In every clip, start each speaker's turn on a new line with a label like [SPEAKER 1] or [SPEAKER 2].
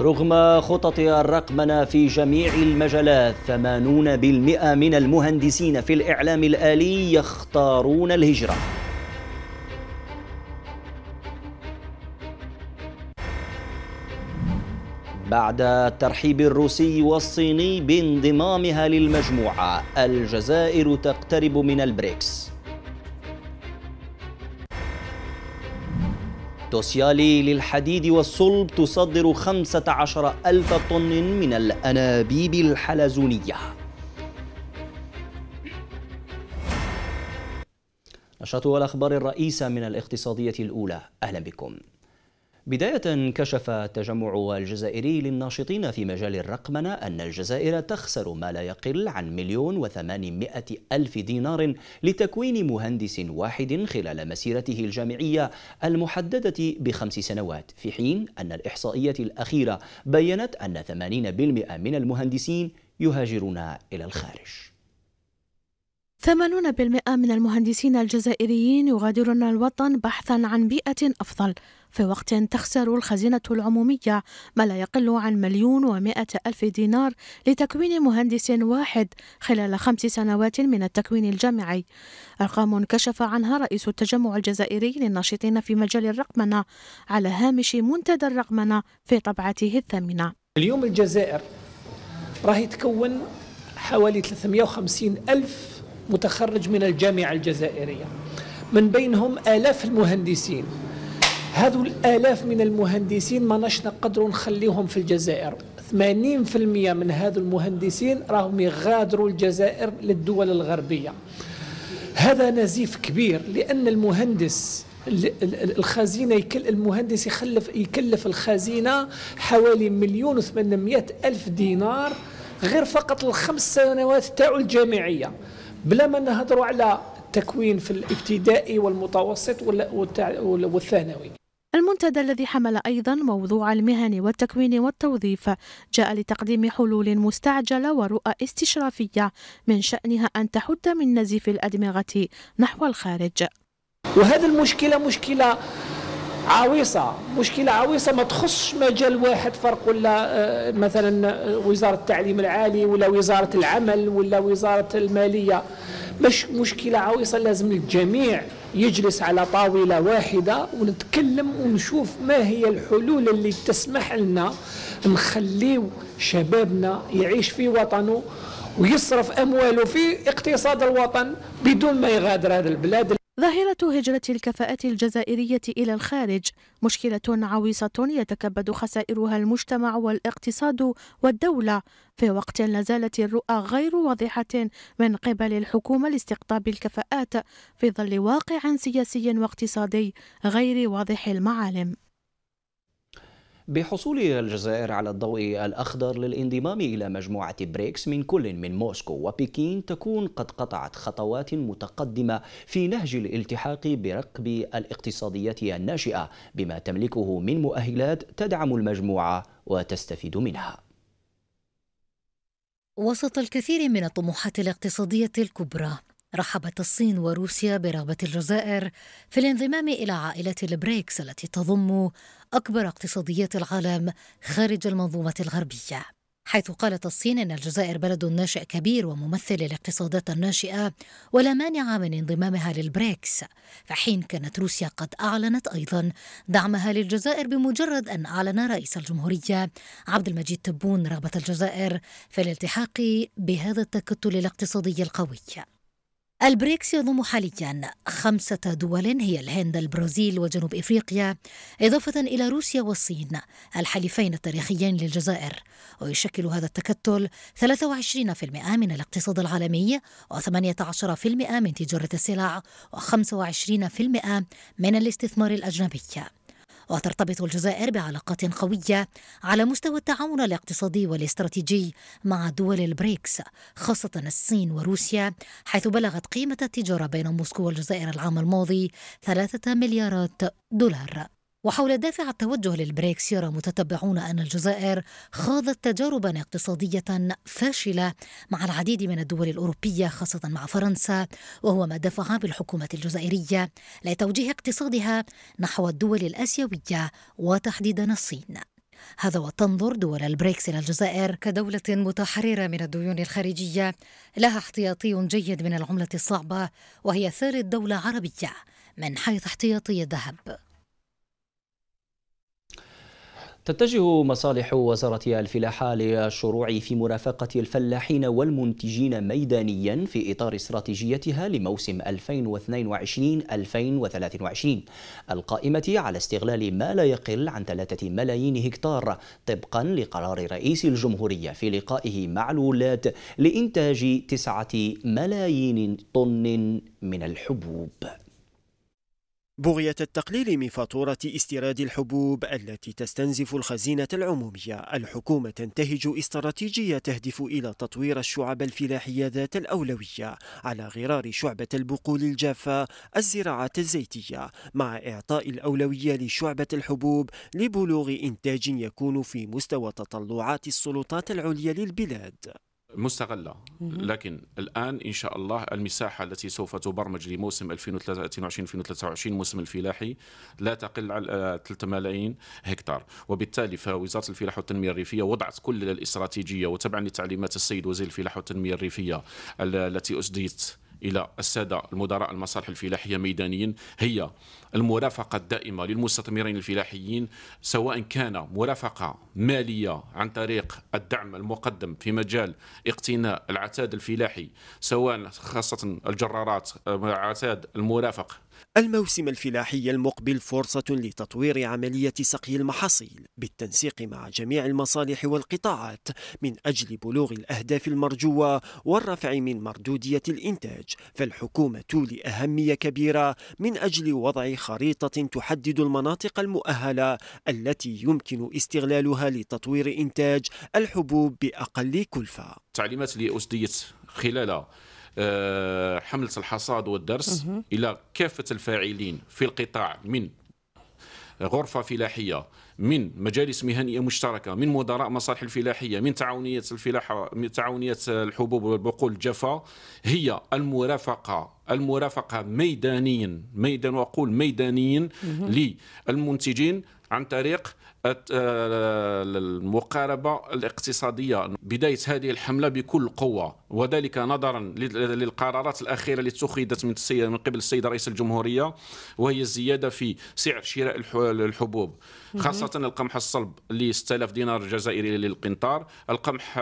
[SPEAKER 1] رغم خطط الرقمنة في جميع المجالات 80% من المهندسين في الإعلام الآلي يختارون الهجرة. بعد الترحيب الروسي والصيني بانضمامها للمجموعة الجزائر تقترب من البريكس. توسيالي للحديد والصلب تصدر 15 ألف طن من الأنابيب الحلزونية. نشاط الأخبار الرئيسة من الاقتصادية الأولى. أهلا بكم. بداية كشف التجمع الجزائري للناشطين في مجال الرقمنة أن الجزائر تخسر ما لا يقل عن مليون وثمانمائة ألف دينار لتكوين مهندس واحد خلال مسيرته الجامعية المحددة بخمس سنوات. في حين أن الإحصائية الأخيرة بيّنت أن 80% من المهندسين يهاجرون إلى الخارج.
[SPEAKER 2] 80% من المهندسين الجزائريين يغادرون الوطن بحثا عن بيئة أفضل في وقت تخسر الخزينة العمومية ما لا يقل عن مليون ومائة ألف دينار لتكوين مهندس واحد خلال خمس سنوات من التكوين الجامعي أرقام كشف عنها رئيس التجمع الجزائري للناشطين في مجال الرقمنة على هامش منتدى الرقمنة في طبعته الثامنة.
[SPEAKER 3] اليوم الجزائر راهي تكون حوالي 350 ألف متخرج من الجامعة الجزائرية. من بينهم آلاف المهندسين. هذو الآلاف من المهندسين ما ناش نقدروا نخليهم في الجزائر. 80% من هذو المهندسين راهم يغادروا الجزائر للدول الغربية. هذا نزيف كبير لأن المهندس الخزينة يكل المهندس يخلف يكلف الخزينة حوالي مليون وثمانمائة ألف دينار غير فقط الخمس سنوات تاعو الجامعية. بلا ما نهضروا على التكوين في الابتدائي والمتوسط والثانوي.
[SPEAKER 2] المنتدى الذي حمل أيضا موضوع المهن والتكوين والتوظيف جاء لتقديم حلول مستعجلة ورؤى استشرافية من شأنها أن تحد من نزيف الأدمغة نحو الخارج.
[SPEAKER 3] وهذه المشكلة مشكلة عويصة مشكلة عويصة ما تخصش مجال واحد فرق ولا آه، مثلا وزارة التعليم العالي ولا وزارة العمل ولا وزارة المالية. مش مشكلة عويصة لازم الجميع يجلس على طاولة واحدة ونتكلم ونشوف ما هي الحلول اللي تسمح لنا نخليو شبابنا يعيش في وطنه ويصرف أمواله في اقتصاد الوطن بدون ما يغادر هذا البلاد
[SPEAKER 2] ظاهرة هجرة الكفاءات الجزائرية إلى الخارج مشكلة عويصة يتكبد خسائرها المجتمع والاقتصاد والدولة. في وقت لا زالت الرؤى غير واضحة من قبل الحكومة لاستقطاب الكفاءات في ظل واقع سياسي واقتصادي غير واضح المعالم.
[SPEAKER 1] بحصول الجزائر على الضوء الأخضر للانضمام إلى مجموعة بريكس من كل من موسكو وبكين تكون قد قطعت خطوات متقدمة في نهج الالتحاق برقب الاقتصاديات الناشئة بما تملكه من مؤهلات تدعم المجموعة وتستفيد منها.
[SPEAKER 4] وسط الكثير من الطموحات الاقتصادية الكبرى رحبت الصين وروسيا برغبة الجزائر في الانضمام إلى عائلة البريكس التي تضم أكبر اقتصاديات العالم خارج المنظومة الغربية. حيث قالت الصين إن الجزائر بلد ناشئ كبير وممثل للاقتصادات الناشئة ولا مانع من انضمامها للبريكس فحين كانت روسيا قد أعلنت أيضا دعمها للجزائر بمجرد أن أعلن رئيس الجمهورية عبد المجيد تبون رغبة الجزائر في الالتحاق بهذا التكتل الاقتصادي القوي. البريكس يضم حاليا خمسة دول هي الهند البرازيل وجنوب إفريقيا إضافة إلى روسيا والصين الحليفين التاريخيين للجزائر. ويشكل هذا التكتل 23% من الاقتصاد العالمي و18% من تجارة السلع و25% من الاستثمار الأجنبي. وترتبط الجزائر بعلاقات قوية على مستوى التعاون الاقتصادي والاستراتيجي مع دول البريكس خاصة الصين وروسيا حيث بلغت قيمة التجارة بين موسكو والجزائر العام الماضي ثلاثة مليارات دولار. وحول دافع التوجه للبريكس يرى متتبعون أن الجزائر خاضت تجاربا اقتصادية فاشلة مع العديد من الدول الأوروبية خاصة مع فرنسا وهو ما دفع بالحكومة الجزائرية لتوجيه اقتصادها نحو الدول الآسيوية وتحديدا الصين. هذا وتنظر دول البريكس إلى الجزائر كدولة متحررة من الديون الخارجية لها احتياطي جيد من العملة الصعبة وهي ثالث دولة عربية من حيث احتياطي الذهب.
[SPEAKER 1] تتجه مصالح وزارة الفلاحة للشروع في مرافقة الفلاحين والمنتجين ميدانيا في إطار استراتيجيتها لموسم 2022-2023 القائمة على استغلال ما لا يقل عن ثلاثة ملايين هكتار طبقا لقرار رئيس الجمهورية في لقائه مع الولاة لإنتاج تسعة ملايين طن من الحبوب.
[SPEAKER 5] بغية التقليل من فاتورة استيراد الحبوب التي تستنزف الخزينة العمومية. الحكومة تنتهج استراتيجية تهدف إلى تطوير الشعب الفلاحية ذات الأولوية على غرار شعبة البقول الجافة الزراعة الزيتية مع إعطاء الأولوية لشعبة الحبوب لبلوغ إنتاج يكون في مستوى تطلعات السلطات العليا للبلاد.
[SPEAKER 6] مستغلة. لكن الآن إن شاء الله المساحة التي سوف تبرمج لموسم 2022-2023 موسم الفلاحي لا تقل على 3 ملايين هكتار. وبالتالي فوزارة الفلاحة والتنمية الريفية وضعت كل الاستراتيجية وتبعا لتعليمات السيد وزير الفلاحة والتنمية الريفية التي أسديت إلى السادة المدراء المصالح الفلاحية ميدانيا هي المرافقة الدائمة للمستثمرين الفلاحيين سواء كان مرافقة مالية عن طريق الدعم المقدم في مجال اقتناء العتاد الفلاحي سواء خاصة الجرارات عتاد المرافق
[SPEAKER 5] الموسم الفلاحي المقبل فرصة لتطوير عملية سقي المحاصيل بالتنسيق مع جميع المصالح والقطاعات من أجل بلوغ الأهداف المرجوة والرفع من مردودية الإنتاج. فالحكومة تولي أهمية كبيرة من أجل وضع خريطة تحدد المناطق المؤهلة التي يمكن استغلالها لتطوير إنتاج الحبوب بأقل كلفة.
[SPEAKER 6] تعليمات لأسديت خلال حملة الحصاد والدرس إلى كافة الفاعلين في القطاع من غرفة فلاحية من مجالس مهنية مشتركة من مدراء مصالح الفلاحية من تعاونيات الفلاحة من تعاونيات الحبوب والبقول الجافة هي المرافقة المرافقة ميدانيا ميدان وأقول ميدانيا للمنتجين عن طريق المقاربة الاقتصادية. بداية هذه الحملة بكل قوة وذلك نظرا للقرارات الأخيرة التي اتخذت من من قبل السيد رئيس الجمهورية وهي الزيادة في سعر شراء الحبوب خاصة القمح الصلب ل 6000 دينار جزائري للقنطار القمح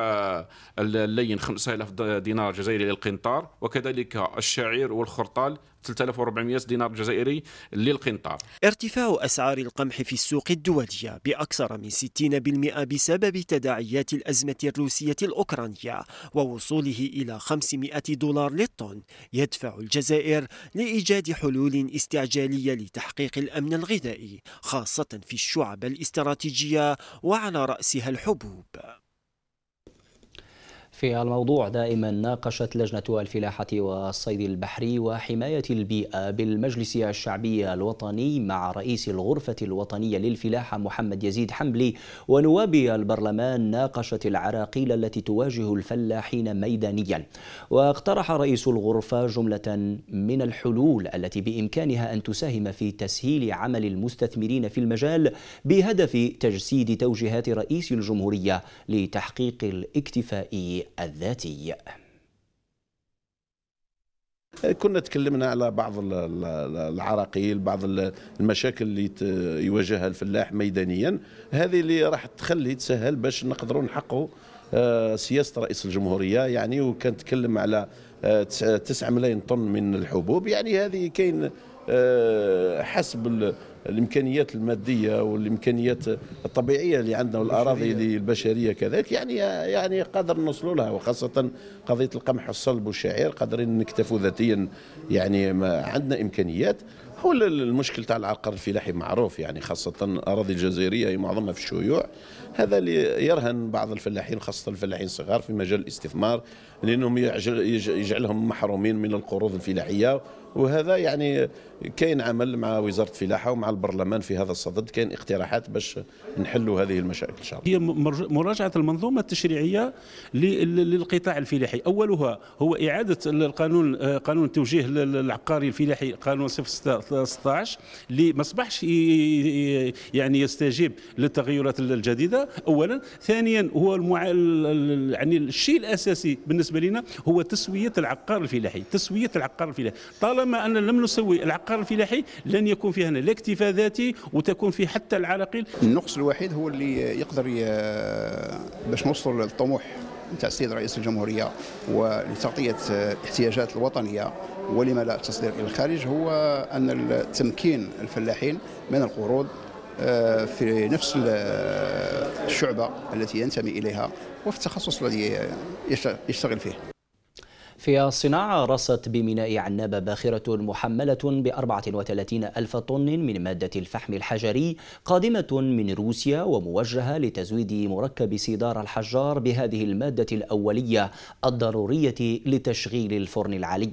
[SPEAKER 6] اللين 5000 دينار جزائري للقنطار وكذلك الشعير والخرطال 3400 دينار جزائري للقنطار.
[SPEAKER 5] ارتفاع أسعار القمح في السوق الدولية بأكثر من 60% بسبب تداعيات الأزمة الروسية الأوكرانية ووصوله إلى 500 دولار للطن. يدفع الجزائر لإيجاد حلول استعجالية لتحقيق الأمن الغذائي خاصة في الشعب الاستراتيجية وعلى رأسها الحبوب.
[SPEAKER 1] في الموضوع دائما ناقشت لجنة الفلاحة والصيد البحري وحماية البيئة بالمجلس الشعبي الوطني مع رئيس الغرفة الوطنية للفلاحة محمد يزيد حملي ونواب البرلمان ناقشت العراقيل التي تواجه الفلاحين ميدانيا. واقترح رئيس الغرفة جملة من الحلول التي بإمكانها أن تساهم في تسهيل عمل المستثمرين في المجال بهدف تجسيد توجيهات رئيس الجمهورية لتحقيق الاكتفاء الذاتي.
[SPEAKER 7] كنا تكلمنا على بعض العراقيل بعض المشاكل اللي يواجهها الفلاح ميدانيا. هذه اللي راح تخلي تسهل باش نقدروا نحققوا آه، سياسة رئيس الجمهورية. يعني وكان تكلم على 9 آه، ملايين طن من الحبوب. يعني هذه كاين آه، حسب الإمكانيات المادية والإمكانيات الطبيعية اللي عندنا والأراضي البشرية. كذلك يعني يعني قادر نوصلوا لها وخاصة قضية القمح والصلب والشعير قادرين نكتفوا ذاتيا يعني ما عندنا إمكانيات. هو المشكل تاع العقار الفلاحي معروف يعني خاصة الأراضي الجزائرية هي معظمها في الشيوع. هذا اللي يرهن بعض الفلاحين خاصة الفلاحين الصغار في مجال الاستثمار لأنهم يجعلهم محرومين من القروض الفلاحية. وهذا يعني كاين عمل مع وزارة الفلاحة ومع البرلمان في هذا الصدد كاين اقتراحات باش نحلوا هذه المشاكل إن شاء الله.
[SPEAKER 8] هي مراجعة المنظومة التشريعية للقطاع الفلاحي. أولها هو إعادة القانون قانون التوجيه العقاري الفلاحي قانون 016 اللي ما اصبحش يعني يستجيب للتغيرات الجديدة. اولا. ثانيا هو المع... يعني الشيء الأساسي بالنسبة لنا هو تسوية العقار الفلاحي تسوية العقار الفلاحي. طالما أن لم نسوي العقار الفلاحي لن يكون فيها لا اكتفاء ذاتي وتكون في حتى العراقيل.
[SPEAKER 9] النقص الوحيد هو اللي يقدر باش نوصل للطموح نتاع السيد رئيس الجمهورية ولتغطية الاحتياجات الوطنية. ولما لا التصدير إلى الخارج هو أن تمكين الفلاحين من القروض في نفس الشعبة التي ينتمي إليها وفي التخصص الذي يشتغل فيه.
[SPEAKER 1] في الصناعة رصت بميناء عنابة باخرة محملة ب 34 ألف طن من مادة الفحم الحجري قادمة من روسيا وموجهة لتزويد مركب سيدار الحجار بهذه المادة الأولية الضرورية لتشغيل الفرن العالي.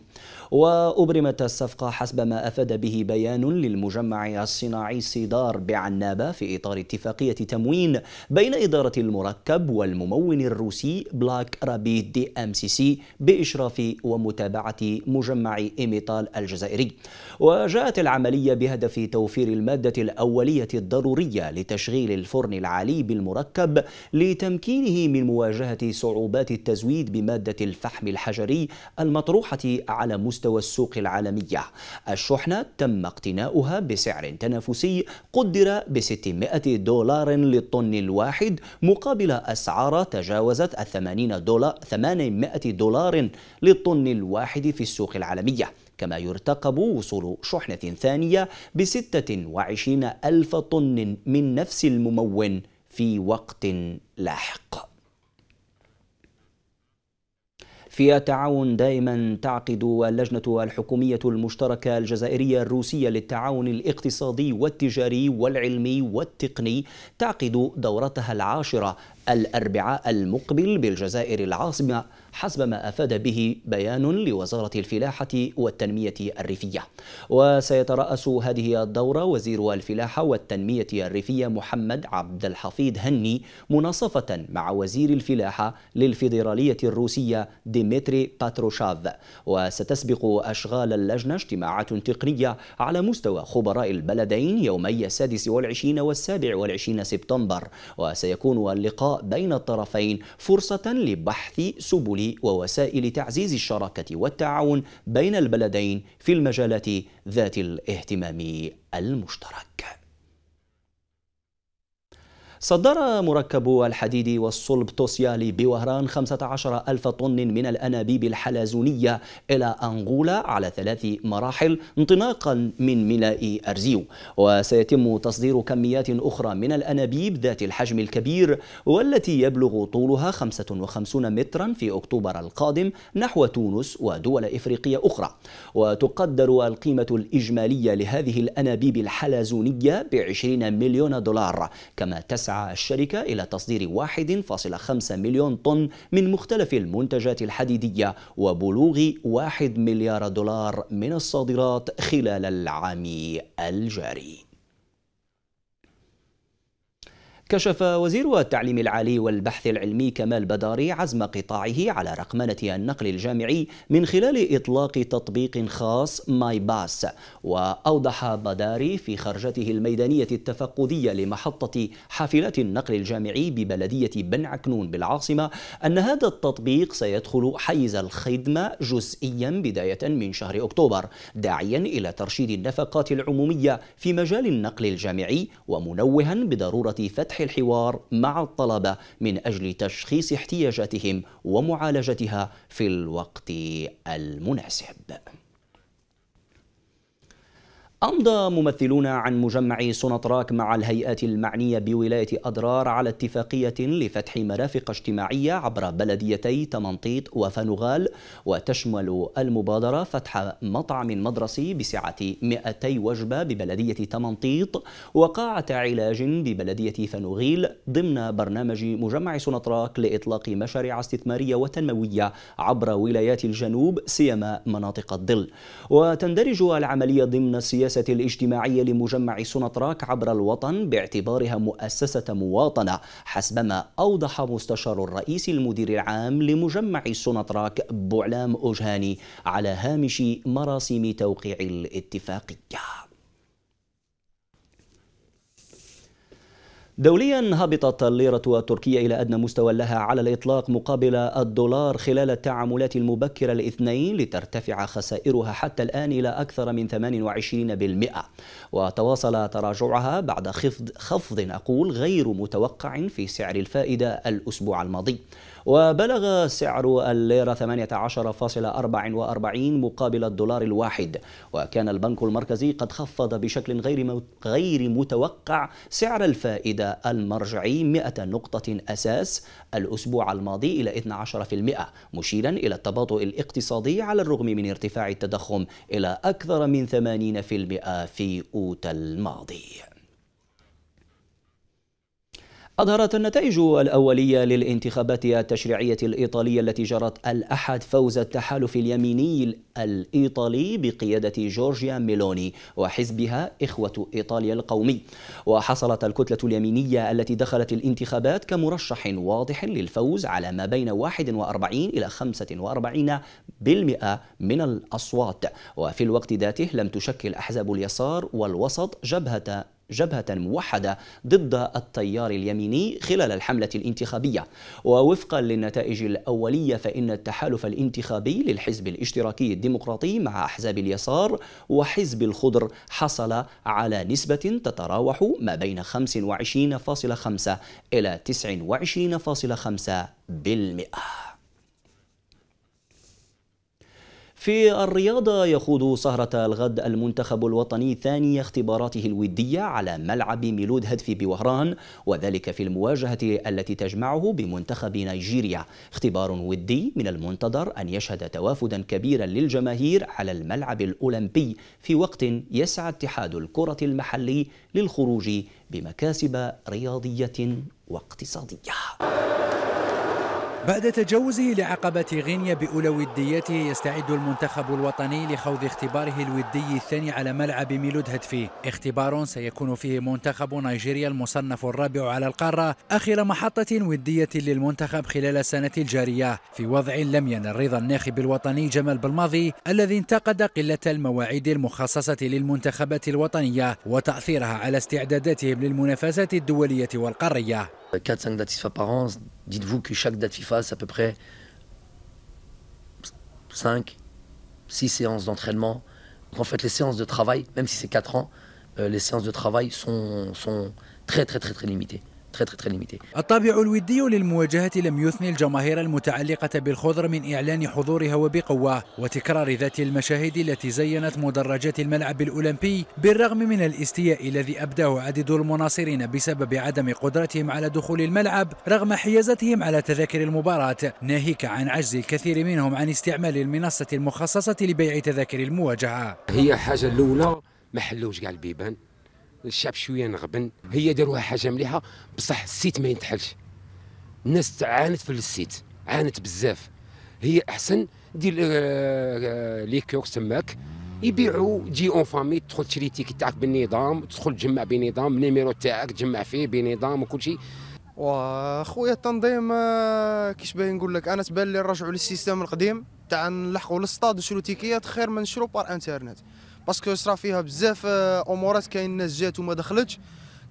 [SPEAKER 1] وأبرمت الصفقة حسب ما أفاد به بيان للمجمع الصناعي سيدار بعنابة في إطار اتفاقية تموين بين إدارة المركب والممون الروسي بلاك رابيد DMCC بإشراف ومتابعة مجمع إيميتال الجزائري. وجاءت العملية بهدف توفير المادة الأولية الضرورية لتشغيل الفرن العالي بالمركب لتمكينه من مواجهة صعوبات التزويد بمادة الفحم الحجري المطروحة على مستوى مستوى السوق العالمية. الشحنة تم اقتناؤها بسعر تنافسي قدر ب 600 دولار للطن الواحد مقابل أسعار تجاوزت 80 دولار 800 دولار للطن الواحد في السوق العالمية كما يرتقب وصول شحنة ثانية ب 26 ألف طن من نفس الممون في وقت لاحق. في التعاون دائما تعقد اللجنة الحكومية المشتركة الجزائرية الروسية للتعاون الاقتصادي والتجاري والعلمي والتقني تعقد دورتها العاشرة الأربعاء المقبل بالجزائر العاصمة حسب ما أفاد به بيان لوزارة الفلاحة والتنمية الريفية. وسيترأس هذه الدورة وزير الفلاحة والتنمية الريفية محمد عبد الحفيظ هني مناصفة مع وزير الفلاحة للفيدرالية الروسية ديمتري باتروشاف وستسبق أشغال اللجنة اجتماعات تقنية على مستوى خبراء البلدين يومي السادس والعشرين والسابع والعشرين سبتمبر وسيكون اللقاء بين الطرفين فرصة لبحث سبل ووسائل تعزيز الشراكة والتعاون بين البلدين في المجالات ذات الاهتمام المشترك. صدر مركب الحديد والصلب توسيالي بوهران 15 ألف طن من الأنابيب الحلزونية إلى أنغولا على ثلاث مراحل انطلاقا من ميناء أرزيو. وسيتم تصدير كميات أخرى من الأنابيب ذات الحجم الكبير والتي يبلغ طولها 55 مترا في أكتوبر القادم نحو تونس ودول إفريقية أخرى. وتقدر القيمة الإجمالية لهذه الأنابيب الحلزونية ب 20 مليون دولار كما تسعى الشركة إلى تصدير 1.5 مليون طن من مختلف المنتجات الحديدية وبلوغ 1 مليار دولار من الصادرات خلال العام الجاري. كشف وزير التعليم العالي والبحث العلمي كمال بداري عزم قطاعه على رقمنة النقل الجامعي من خلال إطلاق تطبيق خاص My Bus وأوضح بداري في خرجته الميدانية التفقدية لمحطة حافلات النقل الجامعي ببلدية بن عكنون بالعاصمة أن هذا التطبيق سيدخل حيز الخدمة جزئيا بداية من شهر أكتوبر داعيا إلى ترشيد النفقات العمومية في مجال النقل الجامعي ومنوها بضرورة فتح فتح الحوار مع الطلبة من أجل تشخيص احتياجاتهم ومعالجتها في الوقت المناسب. أمضى ممثلون عن مجمع سونطراك مع الهيئات المعنية بولاية أضرار على اتفاقية لفتح مرافق اجتماعية عبر بلديتي تمنطيط وفنغال وتشمل المبادرة فتح مطعم مدرسي بسعة 200 وجبة ببلدية تمنطيط وقاعة علاج ببلدية فنغيل ضمن برنامج مجمع سونطراك لإطلاق مشاريع استثمارية وتنموية عبر ولايات الجنوب سيما مناطق الظل. وتندرج العملية ضمن السياسة السياسة الاجتماعية لمجمع سونطراك عبر الوطن باعتبارها مؤسسة مواطنة حسبما أوضح مستشار الرئيس المدير العام لمجمع سونطراك بوعلام أوجهاني على هامش مراسم توقيع الاتفاقية. دوليا هبطت الليرة التركية إلى أدنى مستوى لها على الإطلاق مقابل الدولار خلال التعاملات المبكرة الاثنين لترتفع خسائرها حتى الآن إلى أكثر من 28% وتواصل تراجعها بعد خفض, خفض أقول غير متوقع في سعر الفائدة الأسبوع الماضي. وبلغ سعر الليرة 18.44 مقابل الدولار الواحد. وكان البنك المركزي قد خفض بشكل غير غير متوقع سعر الفائدة المرجعي 100 نقطة أساس الأسبوع الماضي إلى 12% مشيرا إلى التباطؤ الاقتصادي على الرغم من ارتفاع التضخم إلى أكثر من 80% في أوت الماضي. أظهرت النتائج الأولية للانتخابات التشريعية الإيطالية التي جرت الأحد فوز التحالف اليميني الإيطالي بقيادة جورجيا ميلوني وحزبها إخوة إيطاليا القومي. وحصلت الكتلة اليمينية التي دخلت الانتخابات كمرشح واضح للفوز على ما بين 41 إلى 45 بالمئة من الأصوات. وفي الوقت ذاته لم تشكل أحزاب اليسار والوسط جبهة جبهة موحدة ضد التيار اليميني خلال الحملة الانتخابية. ووفقا للنتائج الأولية فإن التحالف الانتخابي للحزب الاشتراكي الديمقراطي مع أحزاب اليسار وحزب الخضر حصل على نسبة تتراوح ما بين 25.5 إلى 29.5 بالمئة. في الرياضة يخوض سهرة الغد المنتخب الوطني ثاني اختباراته الودية على ملعب ميلود هدفي بوهران وذلك في المواجهة التي تجمعه بمنتخب نيجيريا. اختبار ودي من المنتظر أن يشهد توافدا كبيرا للجماهير على الملعب الأولمبي في وقت يسعى اتحاد الكرة المحلي للخروج بمكاسب رياضية واقتصادية.
[SPEAKER 10] بعد تجاوزه لعقبة غينيا بأولى ودياته يستعد المنتخب الوطني لخوض اختباره الودي الثاني على ملعب ميلود هدفي. اختبار سيكون فيه منتخب نيجيريا المصنف الرابع على القارة آخر محطة ودية للمنتخب خلال السنة الجارية. في وضع لم ينل رضا الناخب الوطني جمال بالماضي الذي انتقد قلة المواعيد المخصصة للمنتخبات الوطنية وتأثيرها على استعداداتهم للمنافسات الدولية والقارية.
[SPEAKER 11] 4-5 dates FIFA par an, dites-vous que chaque date FIFA, c'est à peu près 5, 6 séances d'entraînement. En fait, les séances de travail, même si c'est 4 ans, euh, les séances de travail sont, très très très limitées. Très très très limité.
[SPEAKER 10] الطابع الودي للمواجهة لم يثني الجماهير المتعلقة بالخضر من إعلان حضورها وبقوة وتكرار ذات المشاهد التي زينت مدرجات الملعب الأولمبي بالرغم من الاستياء الذي أبداه عدد المناصرين بسبب عدم قدرتهم على دخول الملعب رغم حيازتهم على تذاكر المباراة ناهيك عن عجز الكثير منهم عن استعمال المنصة المخصصة لبيع تذاكر المواجهة
[SPEAKER 12] هي حاجة الأولى ما حلوش كاع البيبان الشعب شوية نغبن. هي داروها حاجة مليحة. بصح ال site ما ينتحلش. الناس عانت في ال site. عانت بزاف. هي أحسن. دير آه، les kiosques تماك. يبيعوا تجي en famille تدخل تشري ticket تاعك بالنظام تدخل تجمع بنظام ال numéro تاعك تجمع فيه بنظام وكل شيء.
[SPEAKER 13] واخويا التنظيم آه، كيش باين نقول لك؟ أنا تبان لي نرجعوا لل système القديم تاع نلحقوا للستاد نشرو تيكيات خير من نشرو par internet. parce que صرا فيها بزاف آه، أمورات كاين الناس جات وما دخلتش.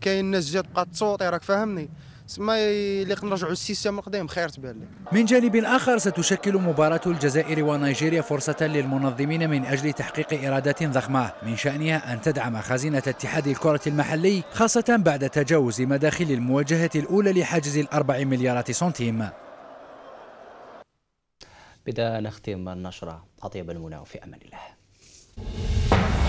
[SPEAKER 13] كاين الناس جات بقات تصوتي راك فاهمني؟ سما اللي نرجعوا ال système القديم خير تبان لي
[SPEAKER 10] من جانب آخر ستشكل مباراة الجزائر ونيجيريا فرصة للمنظمين من أجل تحقيق ايرادات ضخمة من شأنها أن تدعم خزينة اتحاد الكرة المحلي خاصة بعد تجاوز مداخل المواجهة الأولى لحاجز الأربع مليارات سنتيم.
[SPEAKER 1] بدأ نختم النشرة أطيب المنى في أمان الله. あ!